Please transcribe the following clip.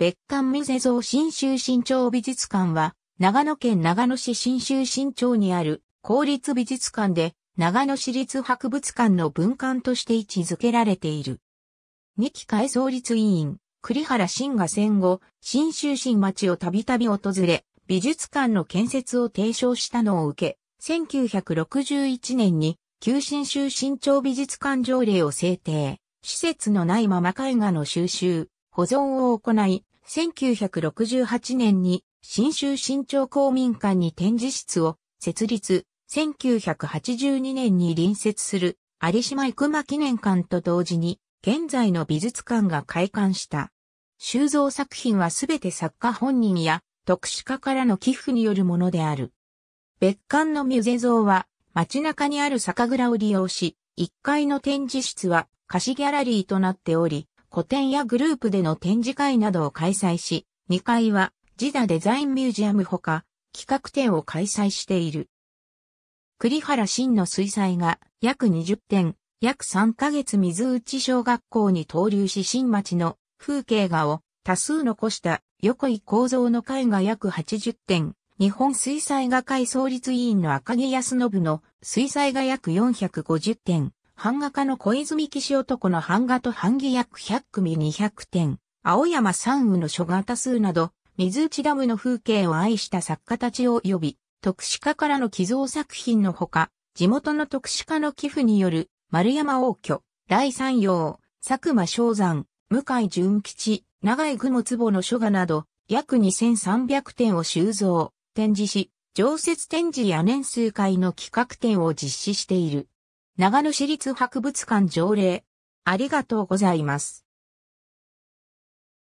別館ミゼ像新州新町美術館は、長野県長野市新州新町にある公立美術館で、長野市立博物館の分館として位置づけられている。二期改創立委員、栗原新が戦後、新州新町をたびたび訪れ、美術館の建設を提唱したのを受け、1961年に、旧新州新町美術館条例を制定、施設のないまま絵画の収集、保存を行い、1968年に新州新町公民館に展示室を設立、1982年に隣接する有島生馬記念館と同時に現在の美術館が開館した。収蔵作品はすべて作家本人や特殊家からの寄付によるものである。別館のミュゼ像は街中にある酒蔵を利用し、1階の展示室は貸しギャラリーとなっており、個展やグループでの展示会などを開催し、2階はジダデザインミュージアムほか企画展を開催している。栗原新の水彩が約20点、約3ヶ月水内小学校に投留し新町の風景画を多数残した横井構造の絵画約80点、日本水彩画会創立委員の赤木康信の水彩画約450点、版画家の小泉騎士男の版画と版木約100組200点、青山三雨の書画多数など、水内ダムの風景を愛した作家たちを呼び、特殊家からの寄贈作品のほか、地元の特殊家の寄付による丸山王居、来山陽、佐久間正山、向井純吉、長井雲坪の書画など、約2300点を収蔵、展示し、常設展示や年数会の企画展を実施している。長野市立博物館条例。ありがとうございます。